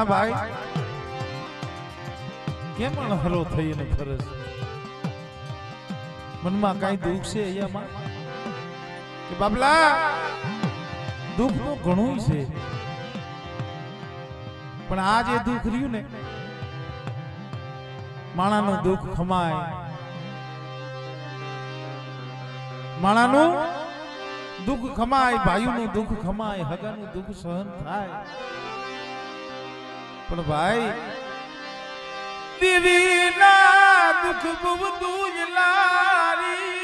કે ભાઈ. કેમ હરો થઈ ફરે છે? મનમાં કઈ દુઃખ છે અહીંયામાં? કે બાબલા દુઃખ તો ઘણું છે. પણ આ જે દુઃખ રહ્યું ને, માણાનું દુઃખ ખમાય. માણાનું દુઃખ ખમાય ભાઈનું દુઃખ ખમાય, હગાનું દુઃખ સહન થાય. પણ ભાઈ દેવીના દુઃખ બહુ દૂજ લારી.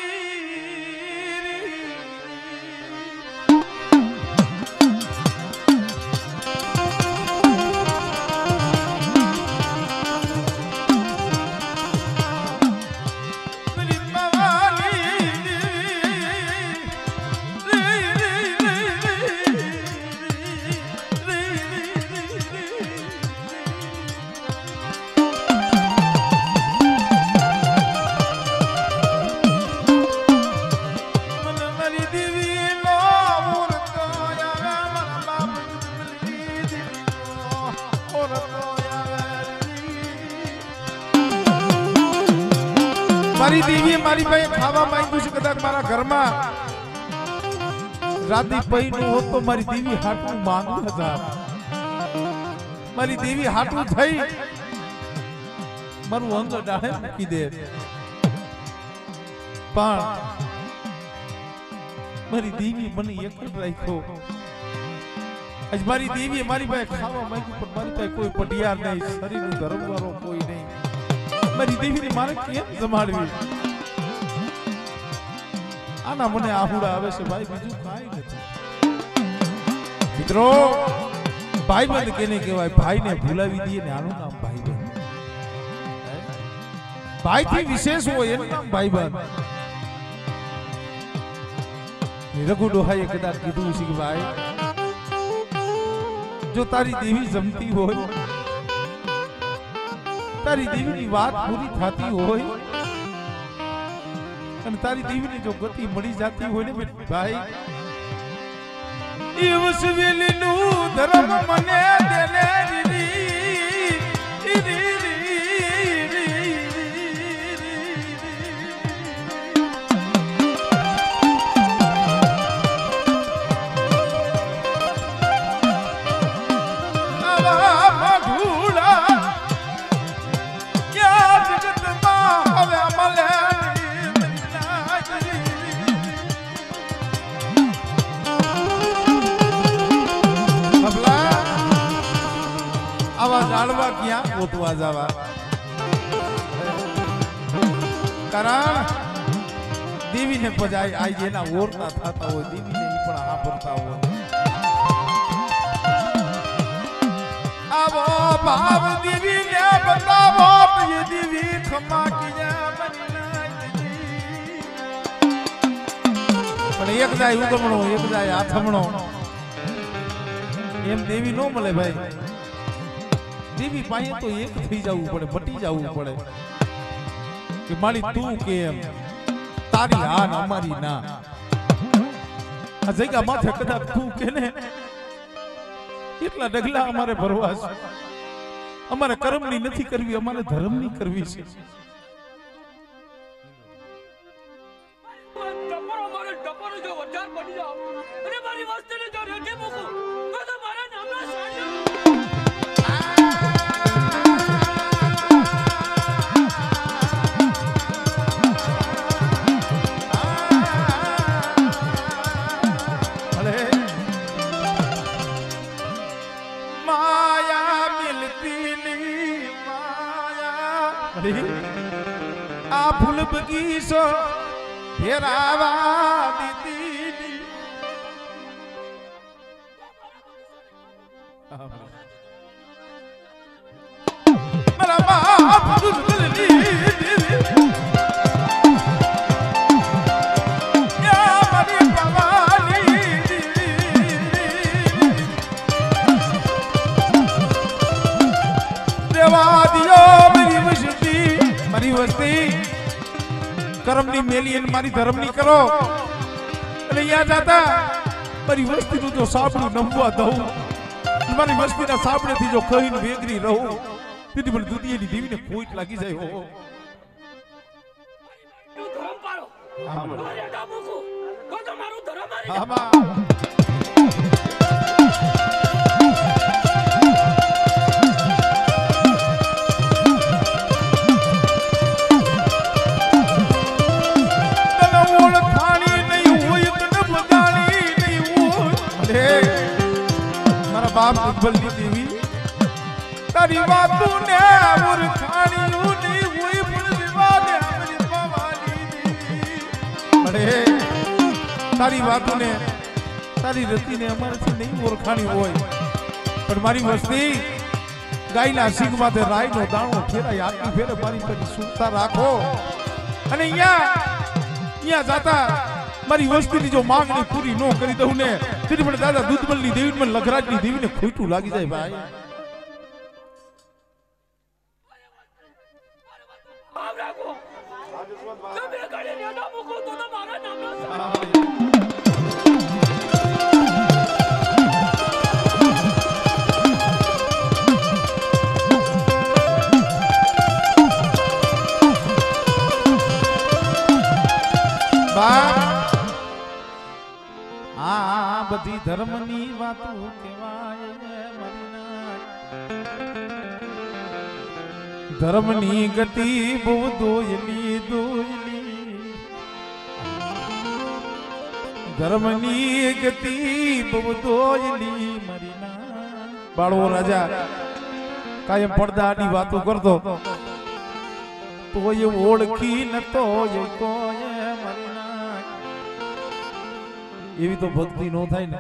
રાતી પૈ નું હોત તો મારી દેવી હાટું માંગું હજાર મારી દેવી હાટું થઈ. મારું અંગ ડાહે મૂકી દે. પણ મારી દેવી મને એક જ રાખ્યો. આજ મારી દેવીએ મારી પાસે ખાવા માંગ્યું, પણ મારી પાસે કોઈ પટિયાર નહીં, શરીરનું ધર્મવાળો કોઈ નહીં. મારી દેવીને મારે કેમ સંભાળવી? આના મને આહુડા આવે છે, ભાઈ, બીજું મિત્રો, ભાઈ બંધ કેને કહેવાય? ભાઈને ભૂલાવી દઈએ ને આનું નામ ભાઈ બંધ. ભાઈ થી વિશેષ હોય એનું નામ ભાઈ બંધ. રઘુ ડોહાએ કદાચ કીધું છે કે ભાઈ, જો તારી દેવી જમતી હોય, તારી દેવીની વાત પૂરી થતી હોય, અને તારી દેવીની જો ગતિ મળી જતી હોય ને ભાઈ દિવસ વેલીનું ધર્મ મને દેને રીરી, રીરી, જાળવા ક્યાં ગોતવા જવા? કારણ દેવીને પજાય આ જેના ઓરતા થતા હોય, દેવીને એ પણ આ ભરતા હોય. આવો ભાવ દેવી ને બતાવો એ દેવી ખમા પણ એક જાય ઉગમણો, એક જાય આથમણો. એમ દેવી નો મળે ભાઈ. દેવી પાસે તો એક થઈ જવું પડે બટી જવું પડે. કે માળી તું કેમ તારી હા અમારી ના. આ જગ્યા માથે કદાચ તું કે ને? કેટલા ડગલા અમારે ભરવા છે. અમારે કર્મની નથી કરવી, અમારે ધર્મની કરવી છે. જો વધાર પડી જો રેઠે મૂકું. બગીચો ફેરાવા દીધી. મારા બાપ દુર્ગલની દેવી યા મારી કર્મની મેલી અને મારી ધર્મની કરો. અને અહીંયા જાતા મારી વસ્તીનું જો સાંભળું નમવા દઉં. મારી વસ્તીના સાપડેથી જો કહીને વેગરી રહું તેથી મને દુનિયાની દેવીને ખોટ લાગી જાય હો. ધર્મ પાળો મારું મારી બાપ ઉજ્જવલની દેવી. તારી વાતું ને મૂર્ખાણીયું ની હોય પણ વિવાદે અમરી પવાલી દેવી. અરે, તારી વાતોને, તારી રતિને અમારાથી નહીં મૂર્ખાણી હોય. પણ મારી વસ્તી, ગાયના સિંગમાં તે રાયનો દાણો ફેરાય આટલી ફેરે મારી પછી સુરતા રાખો. અને અહીંયા અહીંયા જાતા મારી વસ્તીની જો માંગણી પૂરી ન કરી દઉં ને તેથી પણ દાદા દૂધમલની દેવી મને લખરાજની દેવીને ખોટું લાગી જાય ભાઈ. બધી ધર્મની વાતો કહેવાય. ધર્મની ગતિ બહુ દોયલી દોયલી ધર્મની ગતિ બહુ દોયલી, મરીના બાળવો રાજા, કાયમ પડદાની વાતો કરતો તોય ઓળખી નતો એ કોય મારી નાખ. એવી તો ભક્તિ નો થાય ને.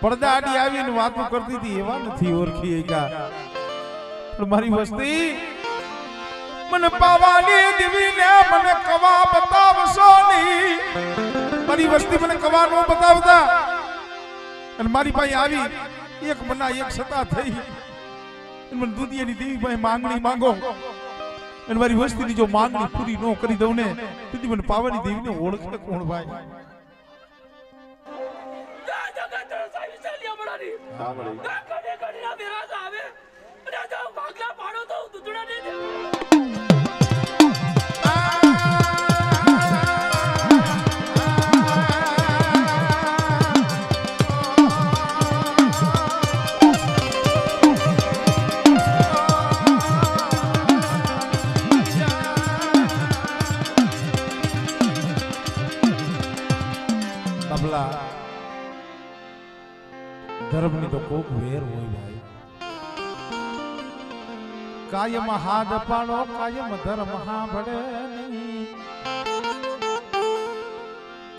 પડદા આડી આવીને વાતો કરતી હતી, એવા નથી ઓળખી એકા પણ મારી વસ્તી, મને પાવાની દેવીને મને કવા બતાવશો નહીં. મારી વસ્તી મને કવા નો બતાવતા. અને મારી પાસે આવી, એક મના એક સતા થઈ. મને દુનિયાની દેવી પાસે માંગણી માંગો. અને મારી વસ્તીની જો માંગણી પૂરી ન કરી દઉં ને, તેથી મને પાવાની દેવીને ઓળખે કોણ ભાઈ? હમણાંની ના કાયમ પાડો કાયમ ધર્મ સાંભળે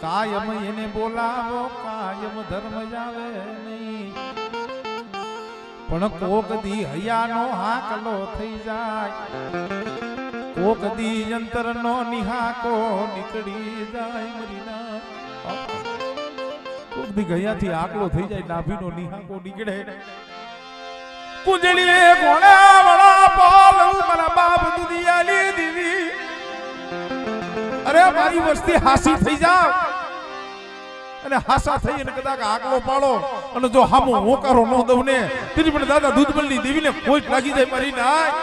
કાયમ એને બોલાવો, કાયમ ધર્મ જાવે નહીં. પણ કોક દી હૈયાનો હાકલો થઈ જાય. કોક દી યંત્ર નો નિહાકો નીકળી જાય મરીના. કોક દી ગયાથી આકલો થઈ જાય નાભીનો નિહાકો નીકળે. કુંજળીએ ઘોડા અરે, મારી વસ્તી હાસી થઈ જાવ. અને હાસા થઈ અને કદાચ આગલો પાડો અને જો હામો હોકારો ન દઉં ને, તેની પણ દાદા દૂધબલની દેવીને કોઈ લાગી જાય મારી નાય.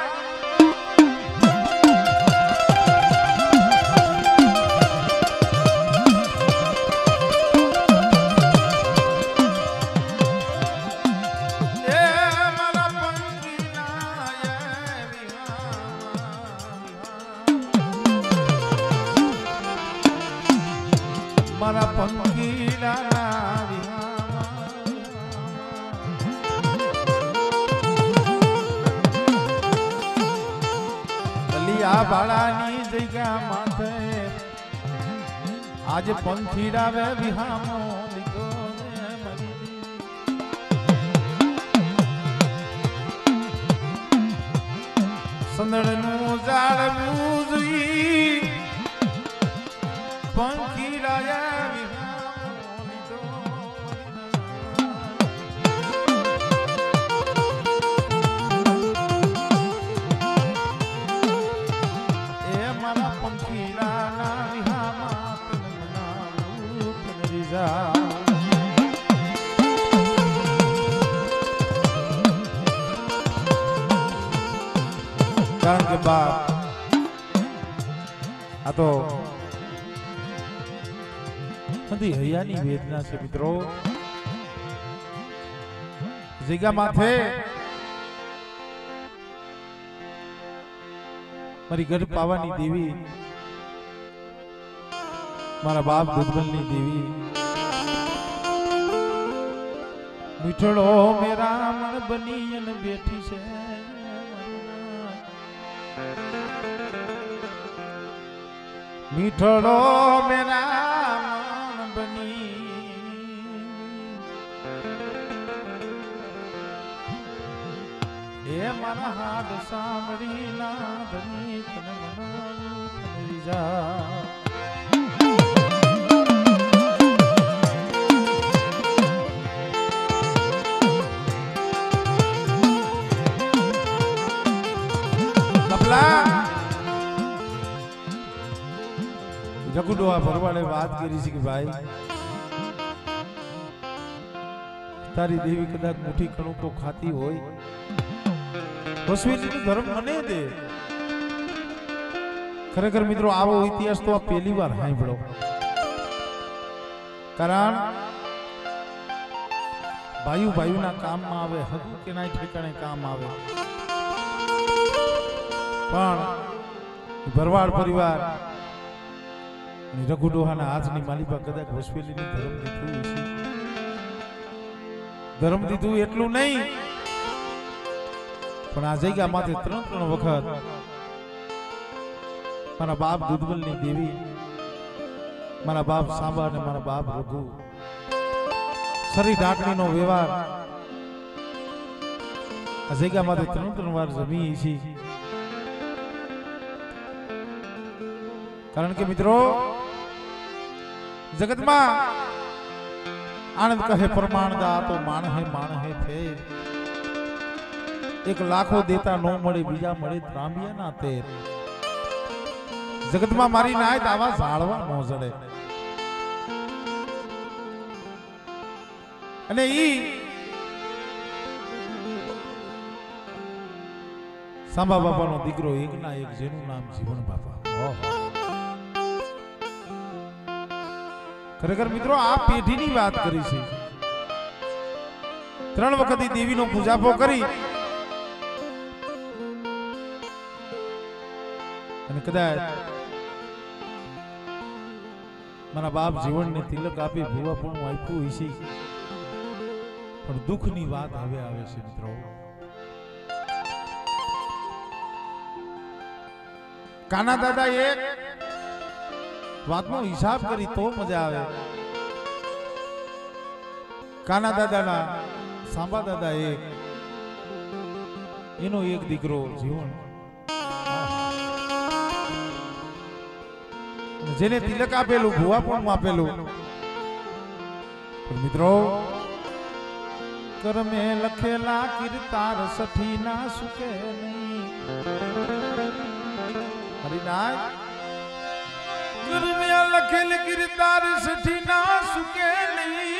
પંખીડા કારણ કે બાપ આ તો બધી હૈયાની વેદના છે મિત્રો. જગ્યા માથે મારી ઘર પાવાની દેવી, મારા બાપ દુધબલની દેવી મીઠડો મેરા મણ બની અને બેઠી છે. મીઠડો મેરા મણ બની. હે મારા હાડ સાંભળી ના ધની તન જા તારી દેવી કદાચ મુઠી કણું ખાતી હોય ધર્મ મને દે. ખરેખર મિત્રો, આવો ઇતિહાસ તો આ પહેલી વાર સાંભળો. કારણ ભાઈ ભાઈઓના કામમાં આવે હકુ કે ના ઠેકાણે કામ આવે. પણ ભરવાડ પરિવાર રઘુ ડોહાના હાથની માલિકા કદાચ વસવેલીની ધર્મ દીધું છે ધર્મ દીધું એટલું નહીં, પણ આ જગ્યા માથે ત્રણ ત્રણ વખત મારા બાપ દુધબલની દેવી, મારા બાપ સાંબા અને મારા બાપ રઘુ. સરી ઢાકણીનો વ્યવહાર આ જગ્યા માથે ત્રણ ત્રણ વાર જમી છે કારણ કે મિત્રો, જગતમાં આનંદ કહે, પ્રમાણ તો માણ હે માણ એક લાખો દેતા નો મળે, બીજા મળે ત્રાંબિયા ના તેર. જગતમાં મારી નાય આવા ઝાડવા નો જડે. અને ઈ સાંભા બાપાનો દીકરો એક એક જેનું નામ જીવન બાપા. ઓહો. ખરેખર મિત્રો, આ પેઢીની વાત કરી છે. ત્રણ વખત દેવીનો પૂજાપો કરી. અને કદાચ મારા બાપ જીવનને તિલક આપી ભૂવા પણ આપ્યું છે. પણ દુઃખની વાત હવે આવે છે મિત્રો. કાના દાદા એક વાતનો હિસાબ કરી તો મજા આવે. કાના દાદાના સાંબા દાદા એક. એનો એક દીકરો જીવન. જેને તિલક આપેલું ભુવા પણ આપેલું. મિત્રો કરમે લખેલા કીર્તાર સઠી ના સુકે નહીં. હરિનાથ કરમે લખેલ કીર્તાર સઠી ના સુકે નહીં રી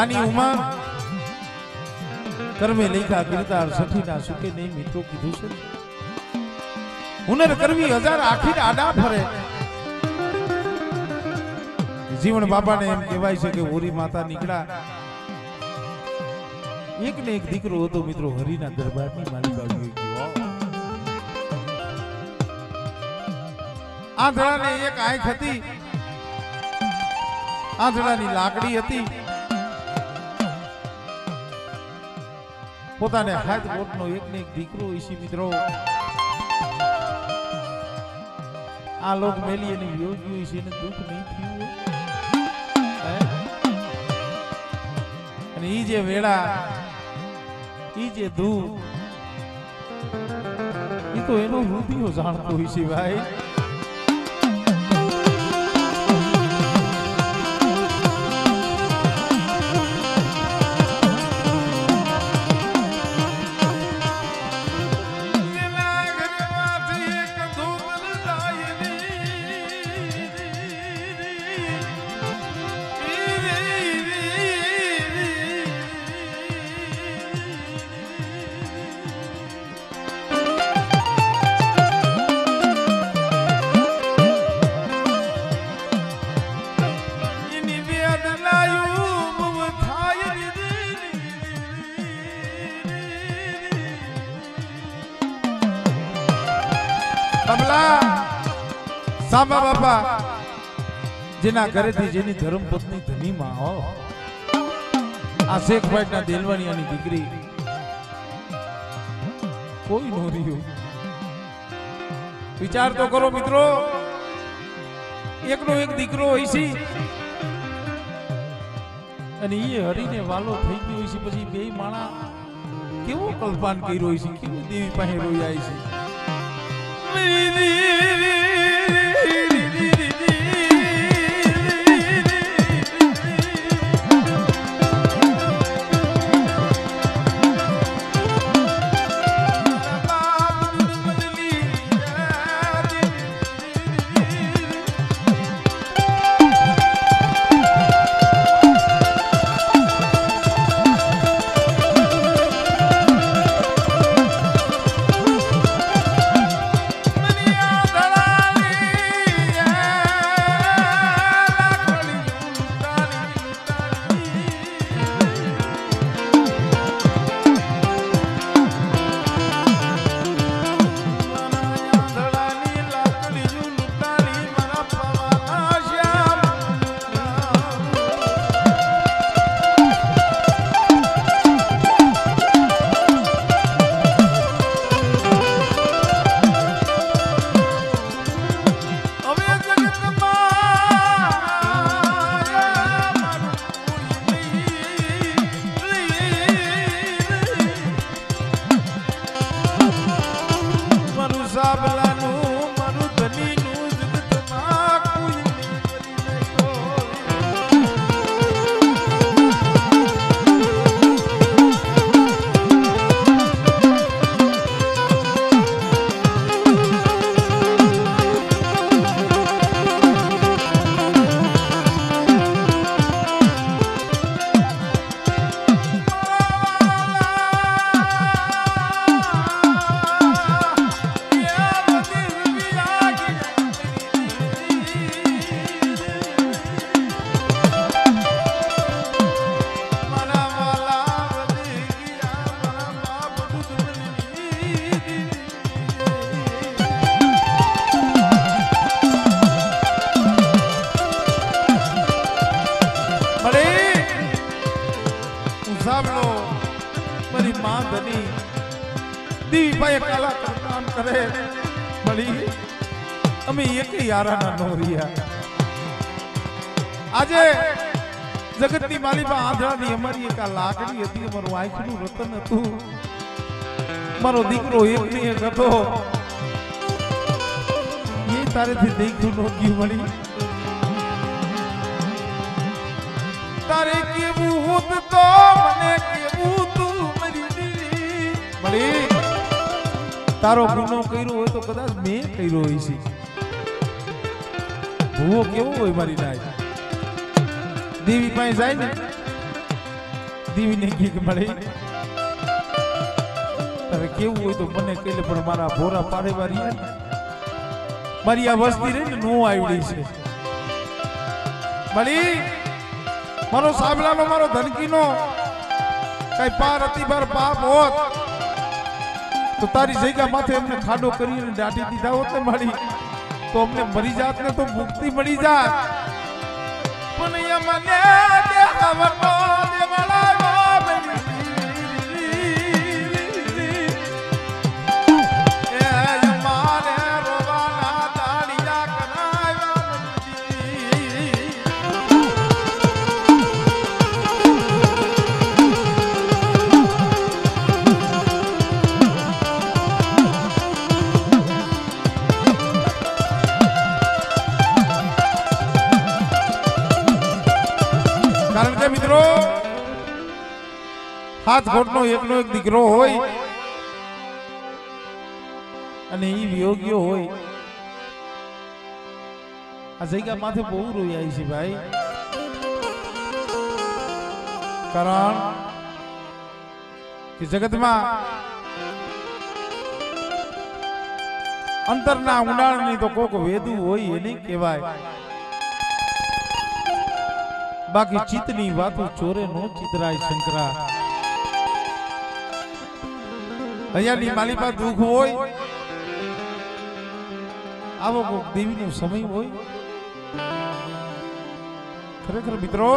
નાની ઉમા કર્મે લેખા કીર્તાર સઠી ના સુખે નહીં મિત્રો કીધું છે. હુનર કરવી હજાર આખી આડા ફરે. જીવન બાપાને એમ કહેવાય છે કે હોરી માતા નીકળ્યા. એક ને એક દીકરો હતો, મિત્રો, હરિના દરબારની આવી ગયો. આંધળાને એક આંખ હતી. આંધળાની લાકડી હતી. પોતાને હાથ કોટનો એક ને એક દીકરો ઈસી મિત્રો. આ લોક મેલી એની યોજ્યું છે એને દુઃખ નહીં થયું? અને ઈ જે વેળા, ઈ જે દૂધ ઈ તો એનો હૃદયો જાણતો હોય છે ભાઈ. જેના ઘરેથી જેની ધર્મપત્ની ધની માં હો. આ શેખભાઈ ના દેલવાણીયાની દીકરી. કોઈ નો રહ્યું. વિચાર તો કરો મિત્રો. એકનો એક દીકરો હોય છે. અને એ હરીને વાલો થઈ ગયો હોય છે, પછી બે માણા કેવો કલ્પાન કર્યો છે, કેવું દેવી પાસે રોઈ આવી છે? એક યારાના આજે જગતની માલિકા આંધળાની અમારી એક આ લાકડી હતી અમારું આંખનું રતન હતું. મારો દીકરો એક ને એક હતો. એ તારેથી દેખ્યું નો મળી તારે કેવું હોત તો મને કેવું તું મરી મળી તારો ગુનો કર્યો હોય તો કદાચ મેં કર્યો હોય છે ભૂવો કેવો હોય મારી નાય. દેવી પાસે જાય ને, દેવીને કહે કે મળી. તારે કેવું હોય તો મને કહી પણ મારા ભોરા પાડે વાળી મારી આ વસ્તી રહી ને, નો આવડી છે. મળી મારો સાબલાનો મારો ધનકીનો કઈ પાર અતિ બાર પાપ હોત, તો તારી જગ્યા માથે એમને ખાડો કરીને દાટી દીધા હોત ને મારી. તો અમને મરી જાત ને તો મુક્તિ મળી જાત. પણ મને દેખાવનો હાથ ઘોટનો એકનો એક દીકરો હોય અને એ વિયોગ્યો હોય. આ જગ્યા માથે બહુ રોયાઈ છે ભાઈ. કારણ કે જગતમાં અંતરના ઊંડાણની તો કોક વેદું હોય એને કહેવાય. બાકી ચિત્તની વાતો ચોરે નો ચિતરાય શંકરા. હૈયાની માલી પાસે દુઃખ હોય, આવો કોક દેવીનો સમય હોય. ખરેખર મિત્રો,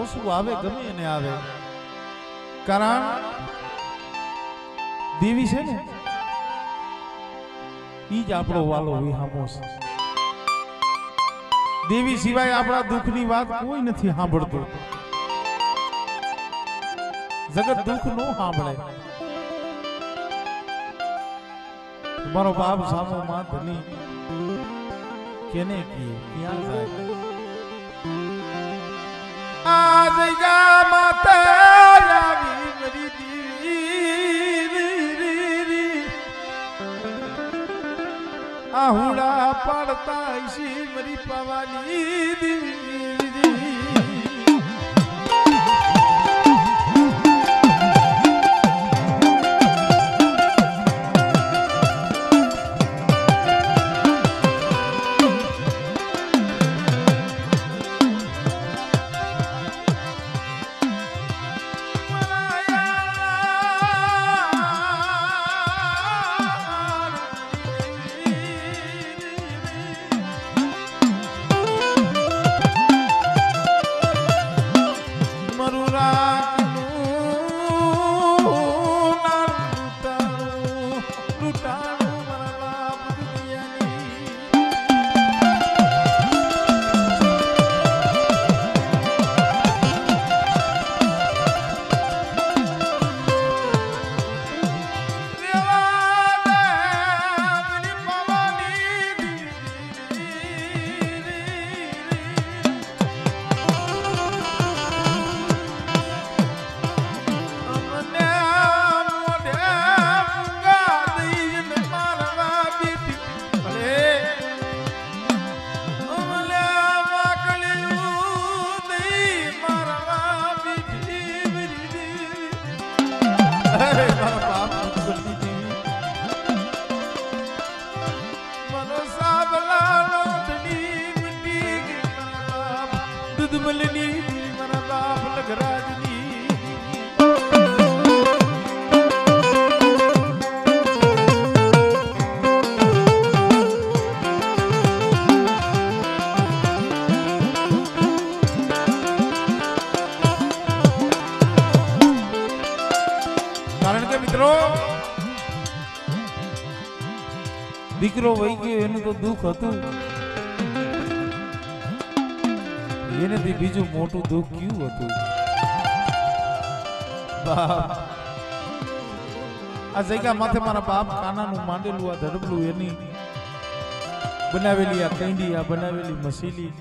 ઓછું આવે, ગમે એને આવે. કારણ, દેવી છે ને, ઈ જ આપણો વાલો વિહામો છે. દેવી સિવાય આપણા દુઃખની વાત કોઈ નથી સાંભળતું. જગત દુઃખ નો સાંભળે. મારો બાપ સામો માં ધની કેને કીએ? ક્યાં જાય? આ જગ્યા માતે આવી મરી આહુડા પડતા ઈશી મરી પવાની દીવી તો બીજું મોટું દુઃખ કયું હતું? આ જગ્યા માથે મારા બાપ કાનાનું માંડેલું, આ ધડબલું એની બનાવેલી આ કૈંડી આ બનાવેલી મસીલી.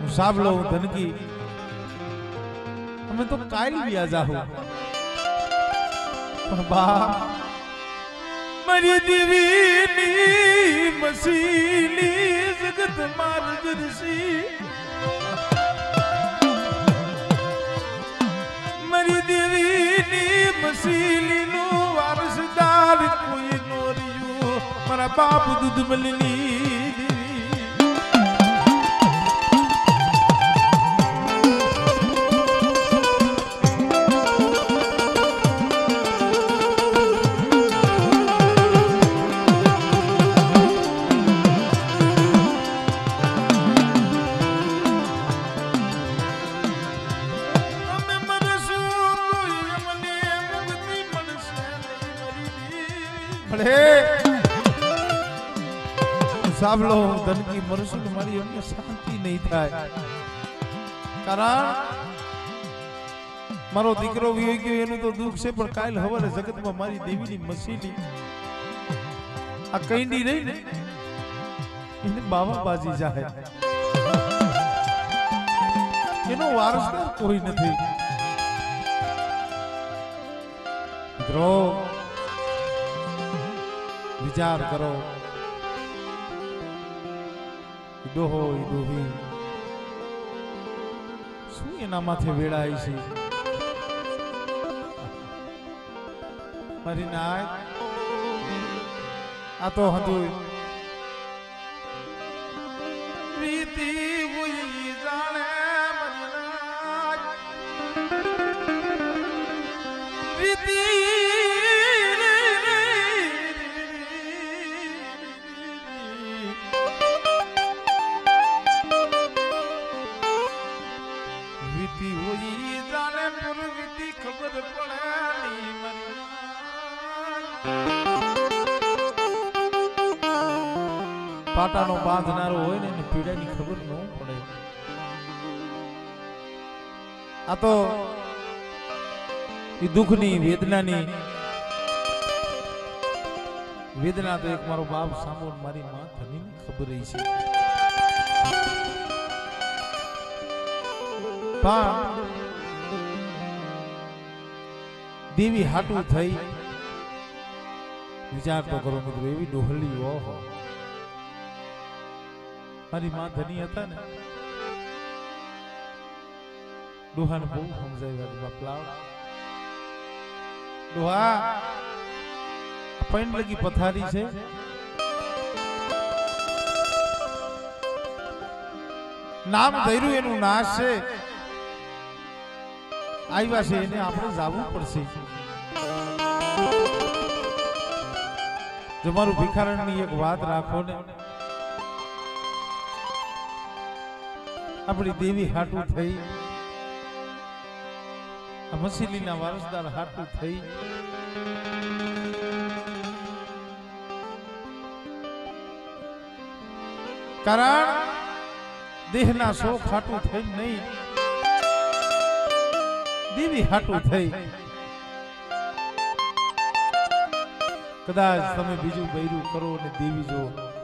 હું સાંભળો, હું ધનકી અમે તો કાલ વ્યાજા હું. પણ બા મારી દીવીની મસીલી જગત માર જરસી મારી દેવીની મસીલીનું વારસદાર કોઈ નો રહ્યું મારા બાપ દૂધ મલની સાંભળો, ધનકી મરશું મારી અમને શાંતિ નહીં થાય. કારણ, મારો દીકરો વિયો ગયો, એનું તો દુઃખ છે, પણ કાલ હવારે જગતમાં મારી દેવીની મસીની, આ કઈડી રહી ને, એને બાવા બાજી જાય એનો વારસદાર કોઈ નથી. મિત્રો, વિચાર કરો. દોહી ડોહી. શું એના માથે વેળાય છે? મારી નાય. આ તો હતું દુઃખની, વેદનાની. વેદના તો એક મારો બાપ સામો મારી માં ધની ખબર રહી છે. પણ દેવી હાટું થઈ. વિચાર તો કરો મિત્રો, એવી ડોહલી ઓહો. મારી માં ધની હતા ને. ડોહાને બહુ સમજાવ્યા બાપલા ડોહા પૈન લગી પથારી છે. નામ ધૈર્યું એનું નાશ છે. આવ્યા છે એને આપણે જાવું પડશે. જો મારું ભિખારણની એક વાત રાખો ને. આપણી દેવી હાટું થઈ. મસીલીના વારસદાર હાટું થઈ કારણ દેહના શોખ હાટું થઈ નહીં. દેવી હાટું થઈ. કદાચ તમે બીજું બૈરું કરો અને દેવી જો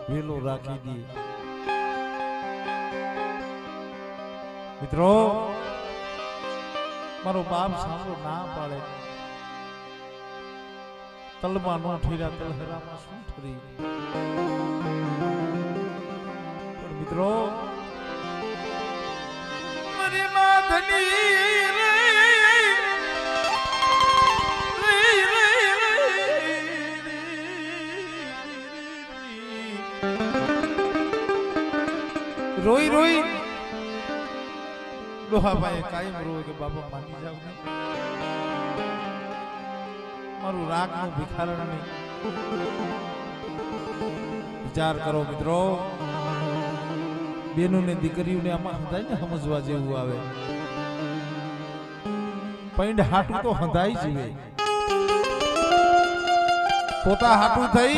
વેલો રાખી દે. મિત્રો મારો બાપ સાંભળો ના પાડે તલમાં નો ઠીરા તલહરામાં શું ઠરી પણ મિત્રો રોઈ રોઈ ડોહાભાઈ કાયમ રોવે કે બાબા માની જાવ ને. મારું રાગનું ભિખારણ નહીં. વિચાર કરો મિત્રો. બેનો ને દીકરીઓને આમાં હંધાય ને સમજવા જેવું આવે. પૈંડ હાટું તો હંધાઈ જીવે પોતા હાટું થઈ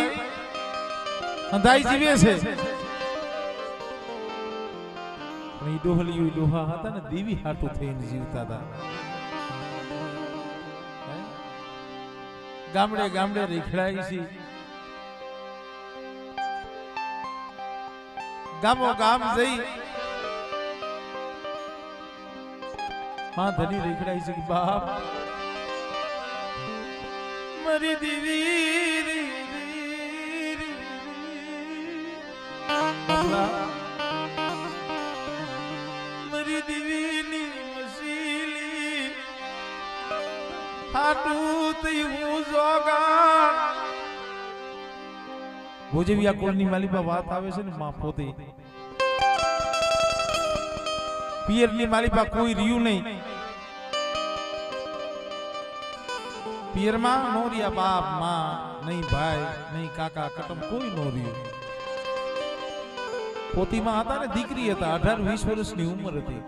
હંધાઈ જીવે છે. ડોહલીઓ ડોહા હતા ને, દેવી હાટું થઈને જીવતા હતા? ગામડે ગામડે રીખડાય છે ગામો ગામ જઈ માં ધની રીખડાય છે બાપ, મરી દેવી હાટું થયું કોલની માલિપા વાત આવે છે ને, માં પોતે. પિયરની માલિપા કોઈ રહ્યું નહીં. પિયરમાં નો બાપ, માં, નહીં ભાઈ, નહીં કાકા, કટમ કોઈ નો પોતીમાં હતા ને, દીકરી હતા, અઢાર, વીસ વર્ષની ઉંમર હતી.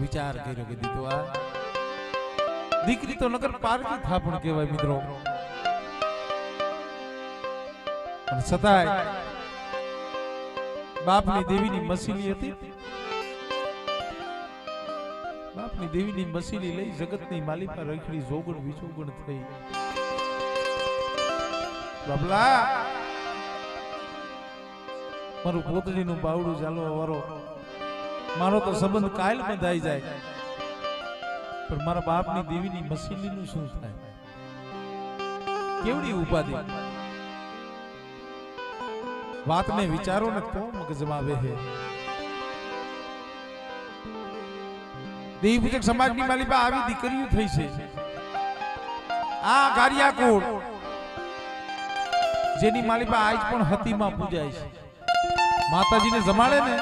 વિચાર કર્યો કે દીધો આ દીકરી તો નગર પારકી થાપણ કહેવાય મિત્રો. પણ છતાંય બાપની દેવીની મસીલી હતી. બાપની દેવીની મસીલી લઈ જગતની માલિકા રખડી જોગણ વિજોગણ થઈ. બાબલા મારું પોતડીનું બાવડું ચાલવા વારો મારો તો સંબંધ કાયલ બંધાઈ જાય. પણ મારા બાપની દેવીની મસીલીનું શું થાય? કેવડી ઉપાધિ? વાતને વિચારો ને તો મગજમાં આવે હે દેવી પૂજક સમાજની માલિકા આવી દીકરીઓ થઈ છે. આ ગારિયાકોટ જેની માલિકા આજ પણ હતીમાં પૂજાય છે. માતાજીને જમાડે ને,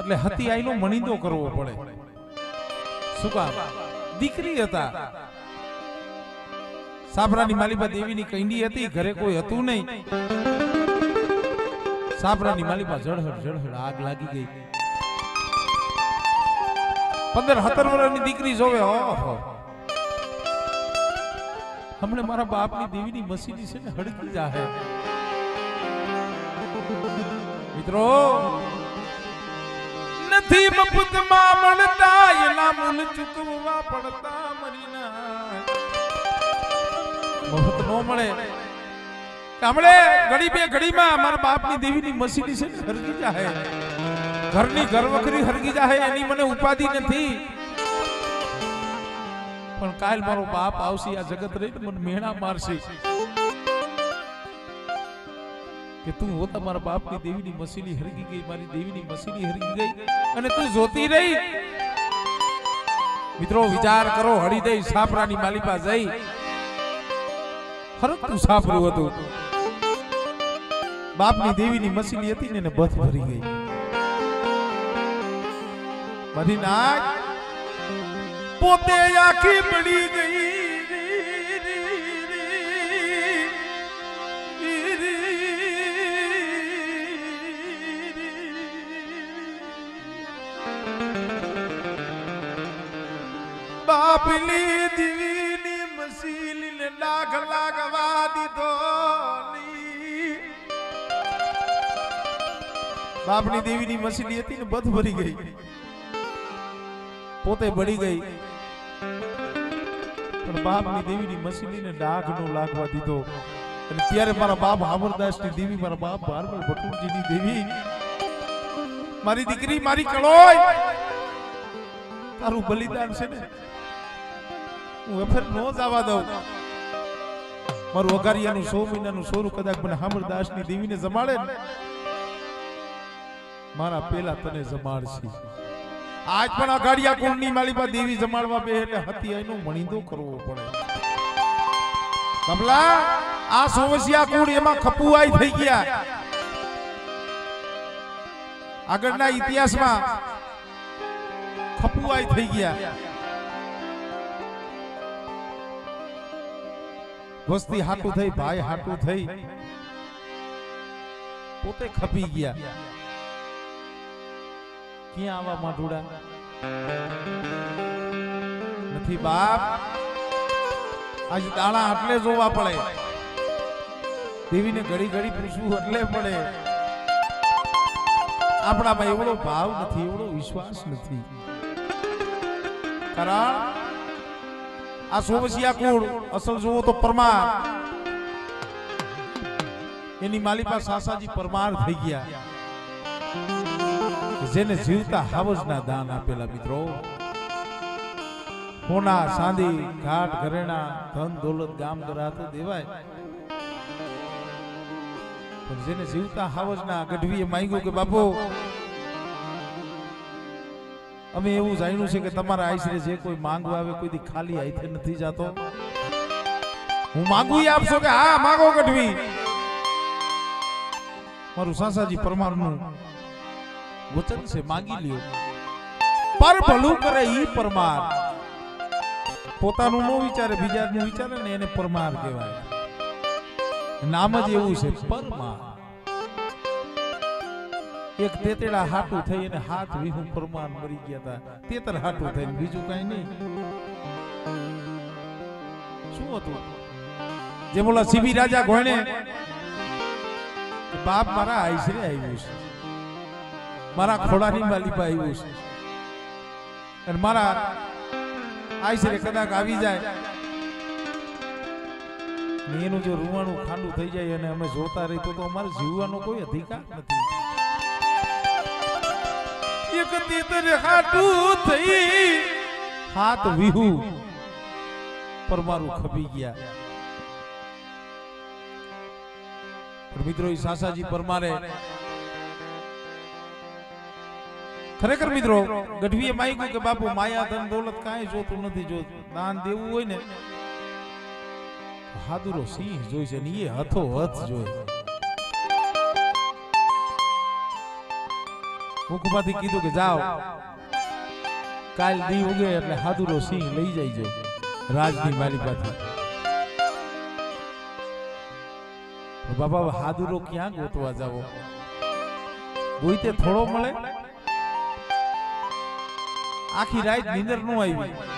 એટલે હતી આઈનો મણિંદો કરવો પડે. દીકરી હતા. સાબરાની માલિકા દેવીની કઈંડી હતી, ઘરે કોઈ હતું નહીં. સાબરાની માલિબા જળહળ જળહળ આગ લાગી ગઈ. પંદર, સત્તર વર્ષની દીકરી જોવે, ઓહો. હમણે મારા બાપની દેવીની મસીદી છે ને હડકી જાહે. મિત્રો, નથી મફતમાં ચૂકવવા પડતા મરીના. મફત નો મળે. હમણે ઘડી બે ઘડીમાં મારા બાપની દેવીની મસીદી છે હરગી જાહે. ઘરની ઘરવખરી હરગી જાહે, એની મને ઉપાધિ નથી. પણ કાલ મારો બાપ આવશે, આ જગત રહી મને મેણા મારશે. કે તું હોતા મારા બાપની દેવીની મસીલી હરગી ગઈ, મારી દેવીની મસીલી હરગી ગઈ, અને તું જોતી રહી. મિત્રો, વિચાર કરો હળી દઈ સાપરાની માલિપા જઈ. ખરું સાપરું હતું. બાપની દેવીની મસીલી હતી ને એને બથ ભરી ગઈ. મારી નાક પોતે આખી પડી ગઈ. બાપની દીવીની મસીલીને ડાઘ લાગવા દીધો બાપની દેવીની મસીલી હતી ને બધ ભરી ગઈ. પોતે બળી ગઈ. પણ બાપની દેવીની મસીલીને ડાઘ નો લાગવા દીધો. અને ત્યારે મારા બાપ હામરદાસની દેવી, મારા બાપ ભારમલ ભટુરજીની દેવી. મારી દીકરી, મારી કળોય. તારું બલિદાન છે ને? હું વેફર નો જવા દઉં. મારું અગારિયાનું સો મહિનાનું સોરું કદાચ મને હામરદાસની દેવીને જમાડે ને? મારા પેલા તને જમાડશે. આજ પણ અગાડિયા કુંડની માલિકા દેવી જમાડવા બે એટલે હતી એનો મણિંદો કરવો પડે. કમલા, આ સોમસિયા કુંડ એમાં ખપુઆઈ થઈ ગયા. આગળના ઇતિહાસમાં ખપુઆઈ થઈ ગયા. વસ્તી હાટું થઈ ભાઈ હાટું થઈ. પોતે ખપી ગયા. ક્યાં આવા માઢુડા? નથી બાપ. આજે દાણા આટલે જોવા પડે. દેવીને ઘડી ઘડી પૂછવું એટલે પડે. આપણામાં એવડો ભાવ નથી એવડો વિશ્વાસ નથી. કારણ આ સોમસિયા અસલ જોવો તો પરમાર. એની માલિકા સાસાજી પરમાર થઈ ગયા. જેને જીવતા હાવજના દાન આપેલા મિત્રો. હોના સાંધી ઘાટ, ઘરેણા, ધન, દોલત, ગામ તો દેવાય. પણ જેને જીવતા હાવજના ગઢવીએ માંગ્યું કે બાપુ અમે એવું જાણ્યું છે કે તમારા આશરે જે કોઈ માંગવા આવે કોઈ ખાલી હાથે નથી જાતો. હું માંગુ આપશો કે હા, માંગો કઢવી મારું સાસાજી પરમારનું વચન છે, માંગી લ્યો. પર ભલું કરે ઈ પરમાર. પોતાનું નો વિચારે, બીજાનું વિચારે ને એને પરમાર કહેવાય. નામ જ એવું છે, પરમાર. એક તેતેડા હાટું થઈ અને હાથ વિહુ પરમાર મરી ગયા હતા તેતર હાટું થઈને બીજું કઈ નહીં. શું હતું? જે બોલા સીબી રાજા ગોણે બાપ મારા આઈસરે આવ્યું છે. મારા ખોડાની માલિપા આવ્યું છે. અને મારા આઈસરે કદાચ આવી જાય. એનું જો રૂવાણું ખાંડું થઈ જાય અને અમે જોતા રહી તો અમારે જીવવાનો કોઈ અધિકાર નથી. એક તીતર હાટું થઈ. હાથ વિહુ. પરમારું ખપી ગયા. મિત્રો સાસાજી પરમારે ખરેખર મિત્રો, ગઢવીએ માગ્યું કે બાપુ માયા ધન દોલત કાંઈ જોતું નથી. જો દાન દેવું હોય ને બહાદુરો સિંહ જોઈ છે ને એ હથો હથ જોઈ. મુખમાંથી કીધું કે જાઓ. કાલ દી ઉગે એટલે હાદુરો સિંહ લઈ જાય રાજની માલિકાથી. બાબા હાદુરો ક્યાં ગોતવા જાવો? ગોઈતે થોડો મળે? આખી રાત નીંદરનું આવી.